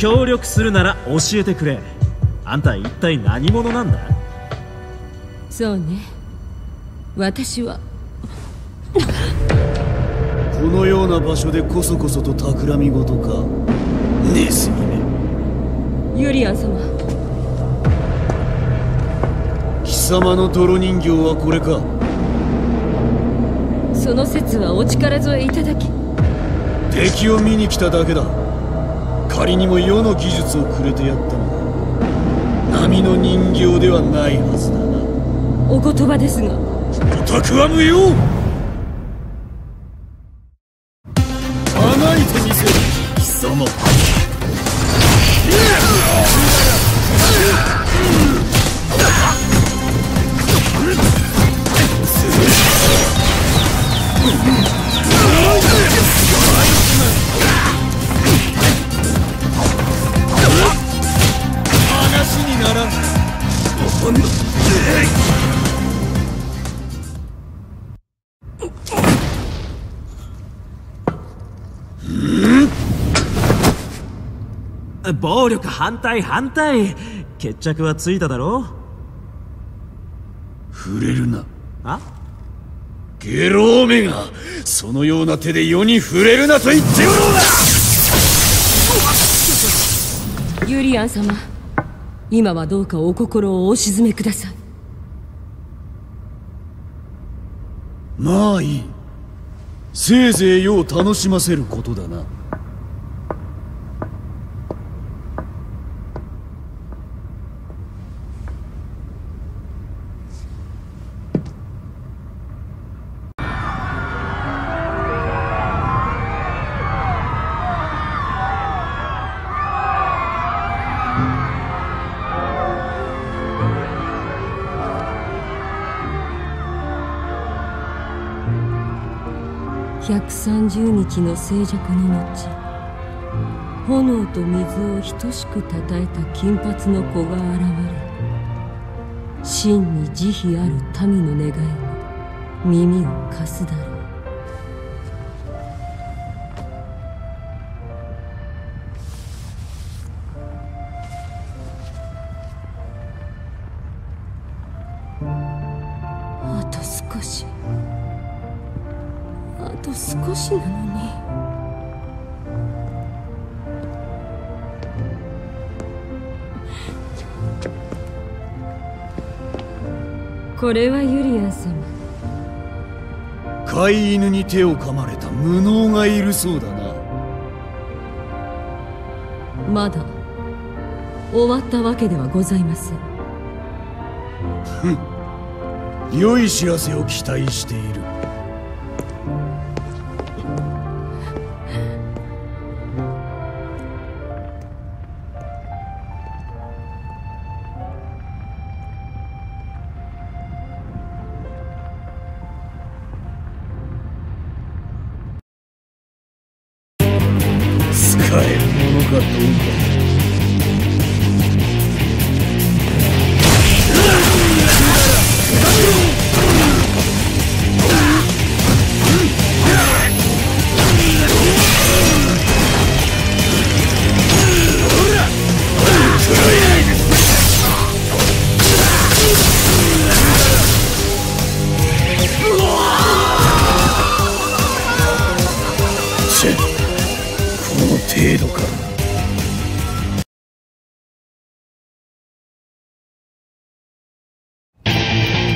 協力するなら教えてくれ。あんた一体何者なんだ？そうね。私は。このような場所でこそこそと企み事か。ネズミめユリアン様。貴様の泥人形はこれか？その説はお力添えいただき。敵を見に来ただけだ仮にも世の技術をくれてやったのだ波の人形ではないはずだな。お言葉ですが。オタクは無用叶えてみせる。貴様。暴力反対反対。決着はついただろ触れるな。あ？ゲローめがそのような手で世に触れるなと言っておろうがユリアン様今はどうかお心をお静めください。まあいい。せいぜい世を楽しませることだな130日の静寂の後炎と水を等しくたたえた金髪の子が現れ真に慈悲ある民の願いに耳を貸すだろう。これはユリアン様。飼い犬に手を噛まれた無能がいるそうだな。まだ終わったわけではございません。良い知らせを期待している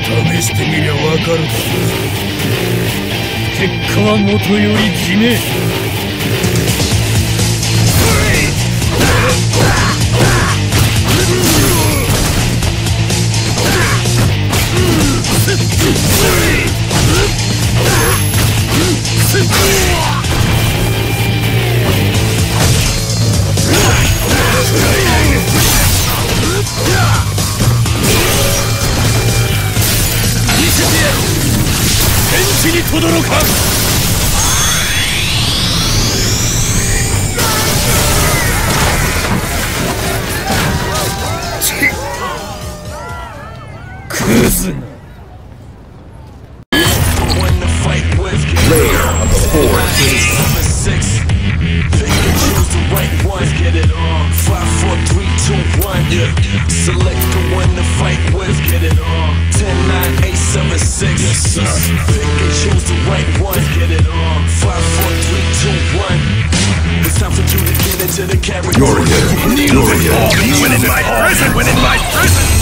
試してみりゃわかる。だろう結果はもとより地め天 Select the one to fight with. Get it on. 10, 9, 8, 7, 6. Yes, sir. Pick and choose the right one. Get it on. 5, 4, 3, 2, 1. It's time for you to get into the character. You're in. You're in. When in my prison, when in my prison.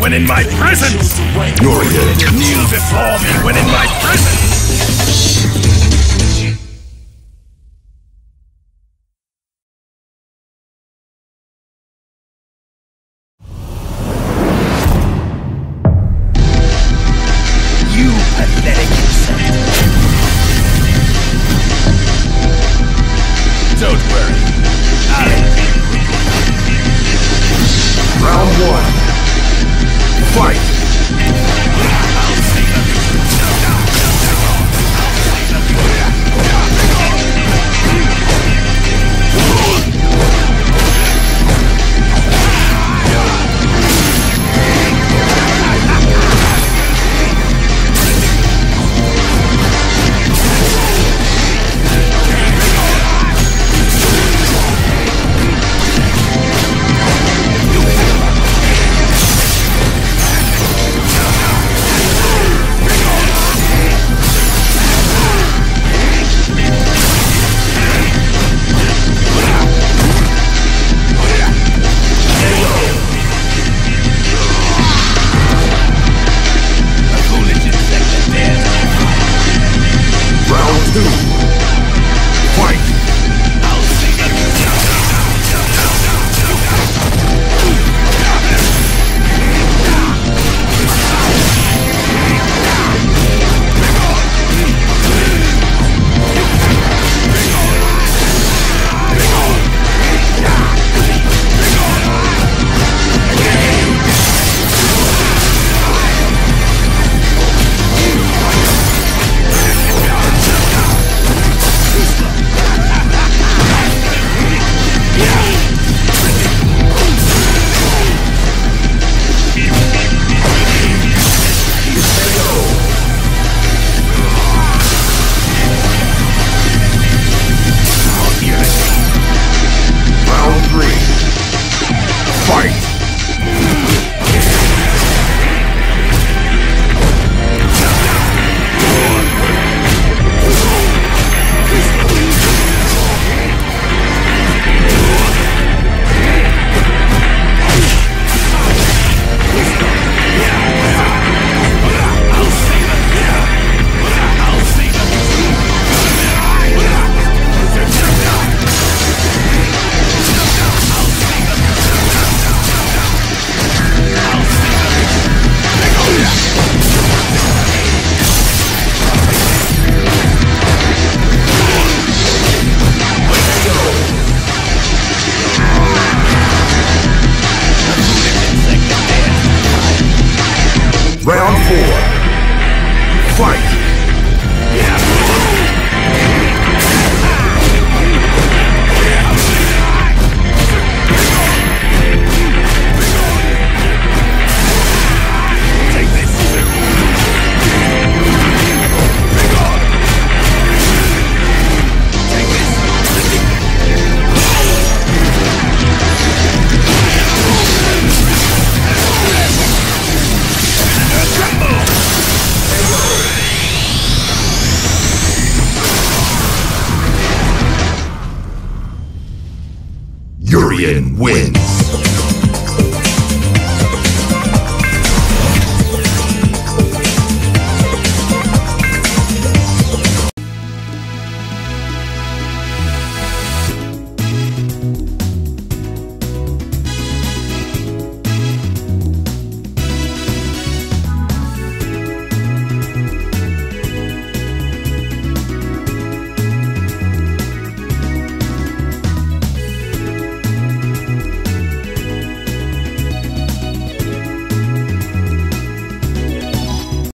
when in my presence. Nor head kneel before me when in my presence.